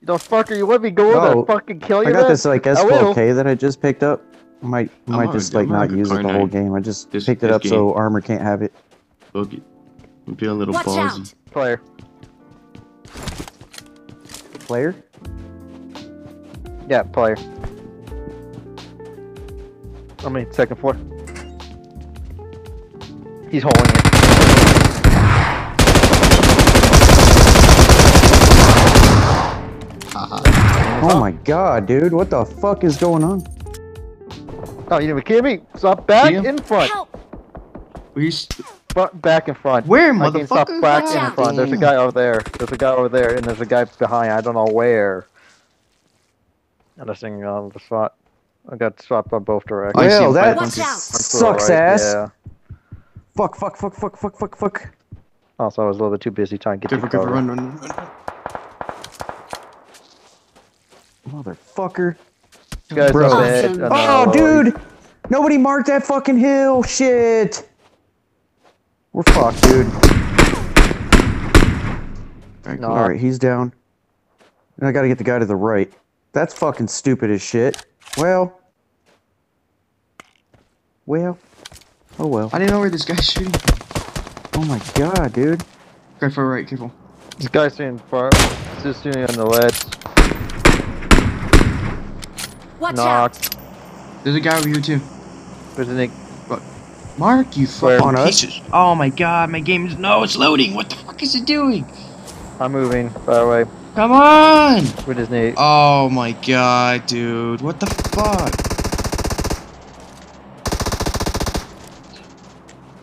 You don't fucker, you let me go in No, and fucking kill you I got then? this like S12K that I just picked up. Might I'm might alright, just I'm like not use it the whole game. I just This- picked it this up so armor can't have it. Look, I'm feeling a little Watch ballsy. out! Player. Player? Yeah, player. I mean, second floor. He's holding it. Oh my god, dude! What the fuck is going on? Oh, you didn't kill me? Stop back Yeah. in front. Help! We st- Front, back in front. Where, I can stop motherfucker? back Watch in out. front. There's a guy over there. There's a guy over there, and there's a guy behind. I don't know where. I'm just thinking on the spot. I got shot by both directions. I see well, him that. Watch sucks Right, ass. Yeah. Fuck, fuck, fuck, fuck, fuck, fuck, fuck. Also, I was a little bit too busy trying to get Careful, to careful, cover. run, run, run. run. Motherfucker. Guys Bro. are. Awesome. Oh, dude! Nobody marked that fucking hill. Shit. We're fucked, dude. Alright, No. All right, he's down. And I gotta get the guy to the right. That's fucking stupid as shit. Well. Well. Oh well. I didn't know where this guy's shooting. Oh my god, dude. Careful, right, careful. This guy's in front. Just sitting on the ledge. Watch out! Knocked. There's a guy over here too. There's a Nick. Mark, you Where? fucking On us? pieces. Oh my god, my game is no, it's loading. What the fuck is it doing? I'm moving, by the way. Come on! With his knee. Oh my god, dude. What the fuck?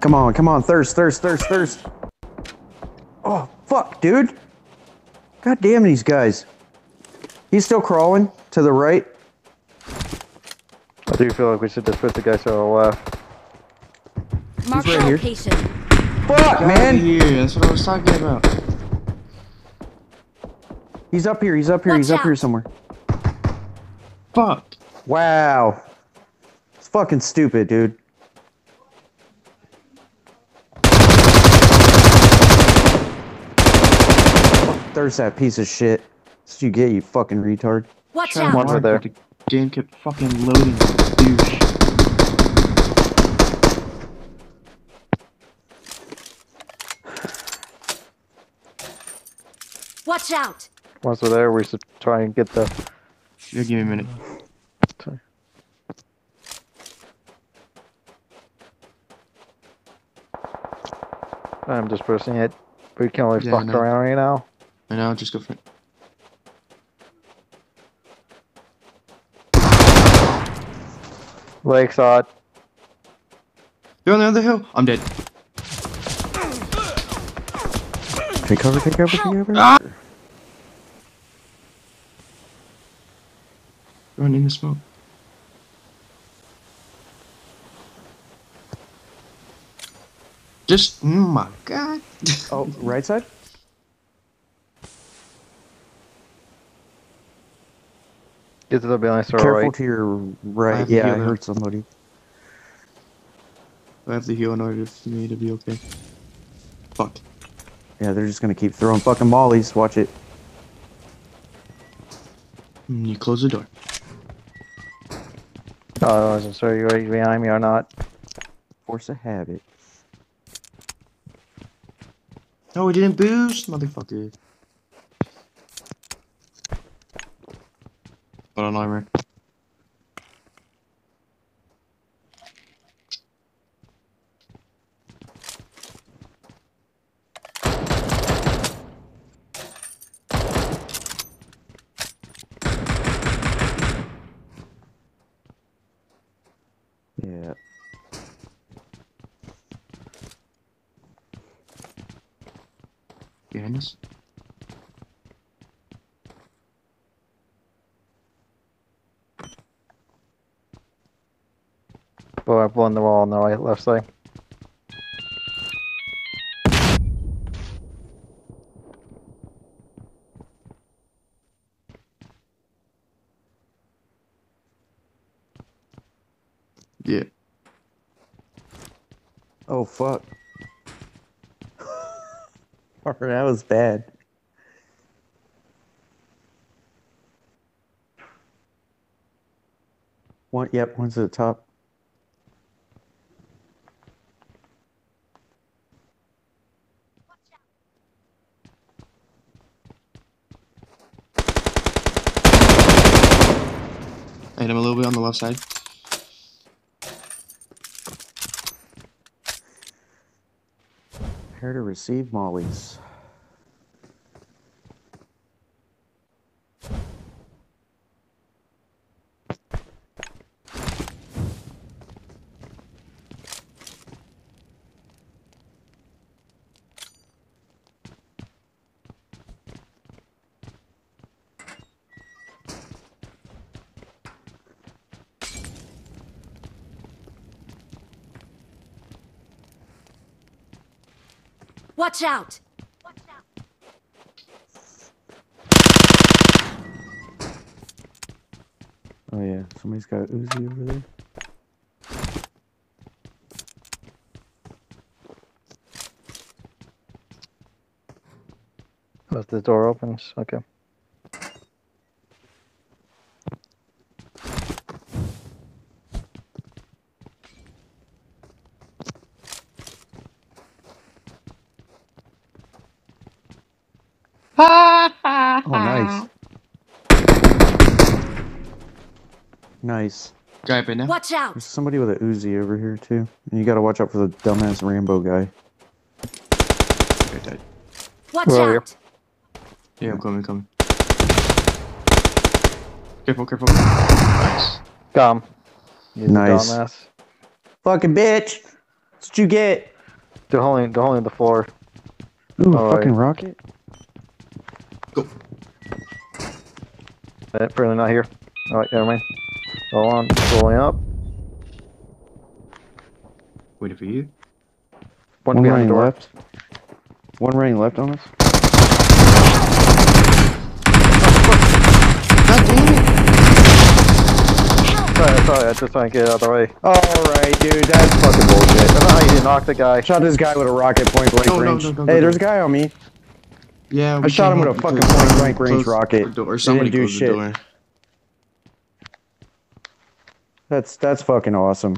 Come on, come on. Thirst, thirst, thirst, thirst. Oh, fuck, dude. God damn these guys. He's still crawling to the right. I do feel like we should just put the guys to the left. Mark right here. location. Fuck, Get man. here. That's what I was talking about. He's up here. He's up here. Watch he's up here somewhere. Fuck. Wow. It's fucking stupid, dude. Fuck, There's that piece of shit. That's what you get, you fucking retard. Watch Trying out! One over there. But The game kept fucking loading. Douche. Watch out! Once we're there, we should try and get the. Yeah, give me a minute. I'm just pressing it. We can only Yeah, fuck around right now. I know, just go for it. Lake shot. They're on the other hill. I'm dead. Take cover, take cover, take cover. Ah! Run in the smoke. Just, oh my god. Oh, right side? Get to the building store Careful right. to your right. have to Yeah, I heal heard somebody. I have to heal in order for me to be okay. Fuck. Yeah, they're just gonna keep throwing fucking mollies. Watch it. Mm, You close the door. Oh, I wasn't you were behind me or not. Force a habit. No, we didn't boost, motherfucker. On, armor. Yeah. Behind us. I've blown the wall on the right, left side. Yeah. Oh fuck. that was bad. One, yep, one's at the top. Him a little bit on the left side. Here to receive mollies. Watch out! Oh yeah, somebody's got Uzi over there. As the door opens. Okay. Oh, nice. Nice. Guy up in now. Watch out! There's somebody with a Uzi over here too. And you gotta watch out for the dumbass Rambo guy. Okay. Watch Where are you? out! Yeah, I'm coming, coming. Careful, careful. Nice. Got him. You Nice. Dumbass. Fucking bitch! That's what you get! They're holding, they're holding the floor. Ooh, All fucking right. rocket? Go. Eh, Apparently not here. Alright, never mind. Hold on. Rolling up. Waiting for you. One, One behind running door. left. One running left on us. God damn it! Sorry, sorry, I just trying to get out of the way. Alright, dude, that's fucking bullshit. I don't know how you knock the guy. Shot this guy with a rocket point blank No, no, range. no, don't hey, go there's a guy on me. Yeah, I shot him with a fucking because- point blank range rocket. door, Or They somebody didn't do close shit. the door. That's that's fucking awesome.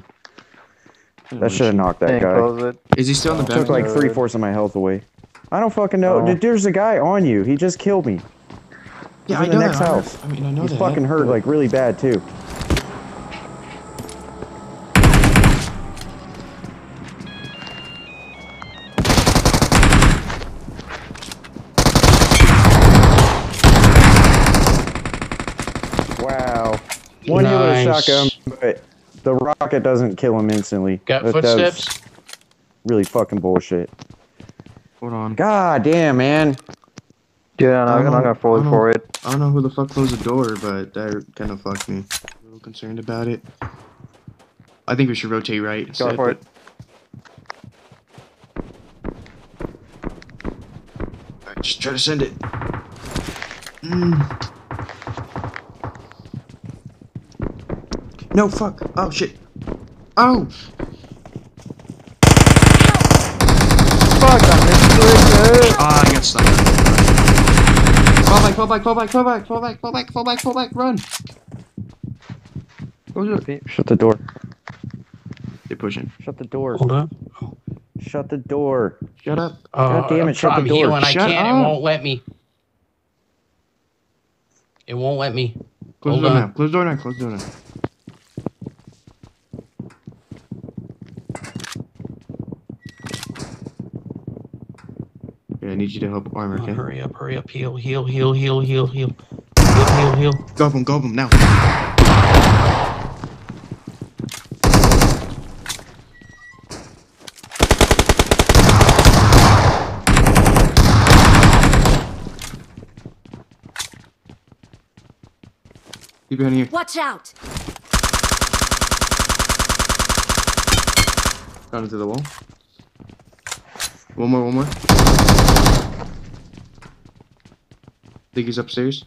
That should have knocked that guy. Is he still in the Took back? like three fourths of my health away. I don't fucking know. Oh. Dude, there's a guy on you. He just killed me. yeah, he's I in the know next that. House. I mean, I know He's that. fucking hurt like really bad too. Nice. shotgun, but the rocket doesn't kill him instantly. Got That- that footsteps? Really fucking bullshit. Hold on. God damn, man. Yeah, no, I I'm don't gonna forward for it. I don't know who the fuck closed the door, but that kind of fucked me. A little concerned about it. I think we should rotate right. Go instead, for it. Alright, just try to send it. Mm. No, fuck. Oh, shit. Oh! Fuck, I missed it. Ah, I got stuck. Fall back, fall back, fall back, fall back, fall back, fall back, fall back, fall back, run! Go it. Shut the door. They're pushing. Shut the door. Hold up. Shut the door. Shut up. Uh, God damn it, I'm, shut the I'm door. healing. I can't. up. It won't let me. It won't let me. Close Hold the door on. now. Close the door now. Close the door now. Need you to help armor, okay? hurry up, hurry up. Heal, heal, heal, heal, heal, heal. Heal, heal, heal. Go him, go him now. Keep behind here. Watch out! Down into the wall. One more, one more. Think he's upstairs.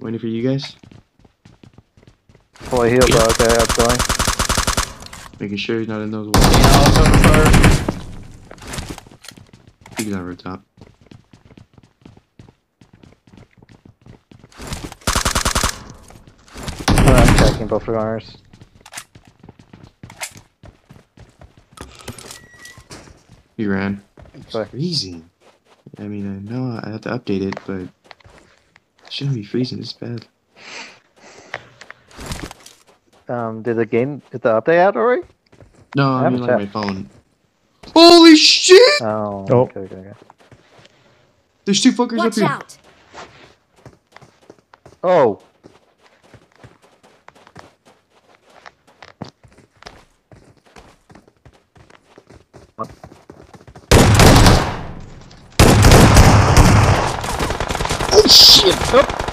Waiting for you guys. Fully healed, but okay, that's going. Making sure he's not in those walls. Yeah, I'll cover fire. I think he's on rooftop. I'm checking. taking both gunners. He ran. It's Sorry. Freezing. I mean, I know I have to update it, but it shouldn't be freezing this bad. Um, did the game, did the update out already? No, I I, mean haven't like my phone. Holy shit! Oh, Oh. okay, okay, okay. There's two fuckers up here. out! Oh, Oh shit!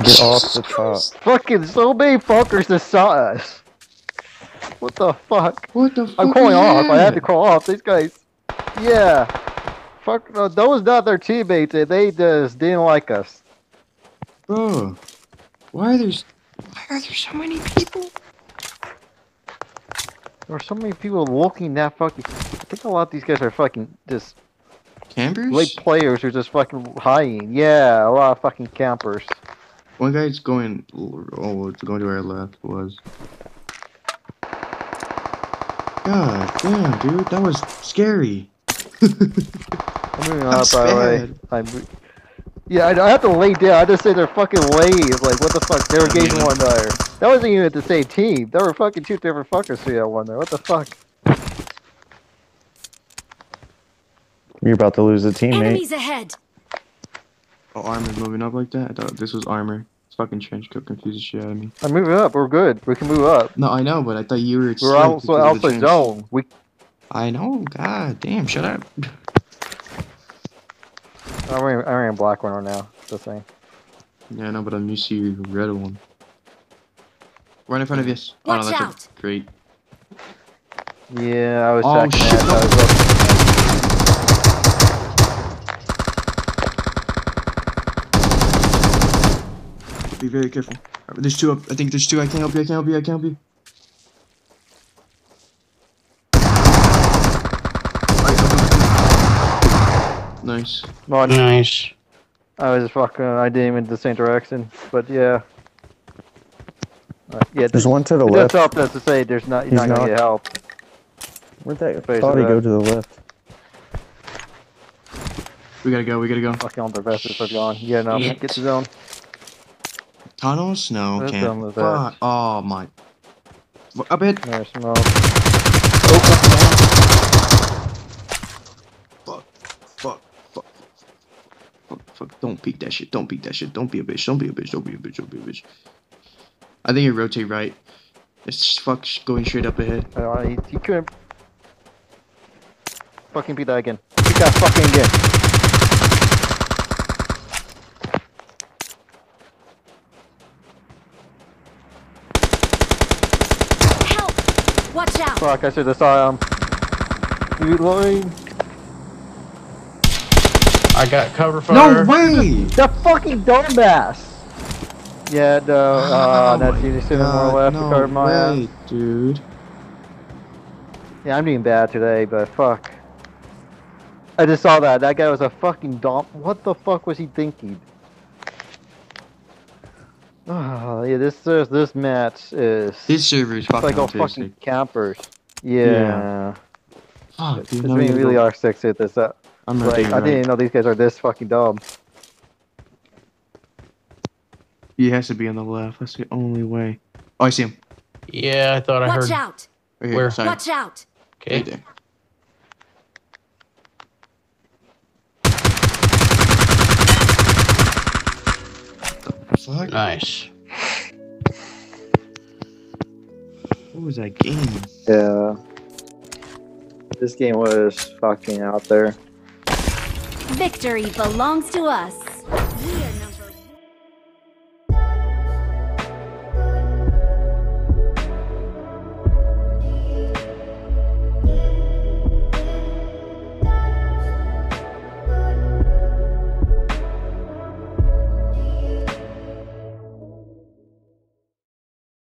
Get off the top. fucking so many fuckers that saw us. What the fuck? What the fuck? I'm calling off. I had to call off. These guys. Yeah. Fuck. No, those not their teammates. They just didn't like us. Bro, why are there? Why are there so many people? There are so many people looking that fucking. I think a lot of these guys are fucking just Campers? late players who are just fucking hiding. Yeah, a lot of fucking campers. One guy's going. Oh, it's going to our left. Was. God damn, dude, that was scary. I'm moving up, by the way. I'm. Yeah, I, I have to lay down. I just say they're fucking waves. Like, what the fuck? They were engaging one another. That wasn't even at the same team. They were fucking two different fuckers who had one there. What the fuck? You're about to lose a teammate. Enemies ahead! Oh, armor's moving up like that? I thought this was armor. This fucking trench coat confused the shit out of me. I'm moving up. We're good. We can move up. No, I know, but I thought you were. We're asleep also the alpha zone. We. I know. God damn, shut up. I'm wearing, I'm wearing a black one right now. The saying. Yeah, I know, but I'm used to your red one. Right in front of us. Oh, no, Watch that's out. A, great. Yeah, I was Oh, checking shit. that. I Be very careful. There's two up. I think there's two. I can't help you. I can't help you. I can't help you. Nice. Well, Nice. I was fucking. I didn't even the same direction, but yeah. Uh, yeah, There's one to the it That's left. help us to say there's not. You're He's not gonna not. get help. Where'd that Face thought he of go to the left? We gotta go. We gotta go. Fucking on the vests are gone. Yeah, no, Yeah. get the zone. Tunnels? No, Let's can't. done with Fuck. Oh my. F- Up it. There's smoke. Fuck. Fuck. Fuck. Fuck. Fuck. Don't peek that shit. Don't peek that shit. Don't be a bitch. Don't be a bitch. Don't be a bitch. Don't be a bitch. I think you rotate right. It's fuck going straight up ahead. Uh, he, he couldn't. Fucking beat that again. Beat that fucking again. Help! Watch out! Fuck, I should have saw him. Reloading. I got cover fire. No way! That fucking dumbass! Yeah, no, uh, Oh that's my you sitting more God, left no to cover my ass. way, dude. Yeah, I'm doing bad today, but fuck. I just saw that. That guy was a fucking dump. What the fuck was he thinking? Oh, yeah, this this, this match is This server is it's like fucking all autistic. fucking campers. Yeah, Fuck, it's dude. it's no, being really go. R6 at this. up. I'm like, rotating I right. didn't know these guys are this fucking dumb. He has to be on the left. That's the only way. Oh, I see him. Yeah, I thought I Watch heard. out! Right here. Where? Sorry. Watch out! Okay. Right fuck? Nice. What was that game? Yeah. This game was fucking out there. Victory belongs to us. We are